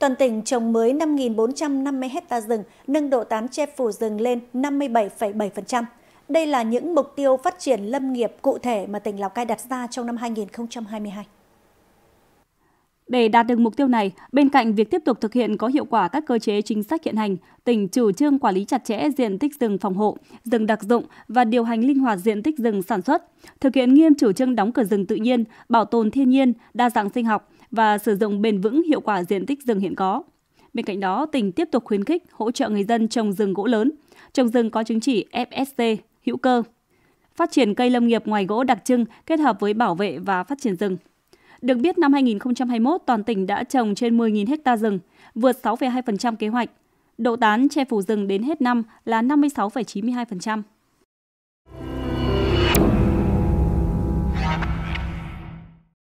Toàn tỉnh trồng mới 5.450 hecta rừng, nâng độ tán che phủ rừng lên 57,7%. Đây là những mục tiêu phát triển lâm nghiệp cụ thể mà tỉnh Lào Cai đặt ra trong năm 2022. Để đạt được mục tiêu này, bên cạnh việc tiếp tục thực hiện có hiệu quả các cơ chế chính sách hiện hành, tỉnh chủ trương quản lý chặt chẽ diện tích rừng phòng hộ, rừng đặc dụng và điều hành linh hoạt diện tích rừng sản xuất, thực hiện nghiêm chủ trương đóng cửa rừng tự nhiên, bảo tồn thiên nhiên, đa dạng sinh học và sử dụng bền vững hiệu quả diện tích rừng hiện có. Bên cạnh đó, tỉnh tiếp tục khuyến khích hỗ trợ người dân trồng rừng gỗ lớn, trồng rừng có chứng chỉ FSC, hữu cơ, phát triển cây lâm nghiệp ngoài gỗ đặc trưng kết hợp với bảo vệ và phát triển rừng. Được biết năm 2021 toàn tỉnh đã trồng trên 10.000 ha rừng, vượt 6,2% kế hoạch. Độ tán che phủ rừng đến hết năm là 56,92%.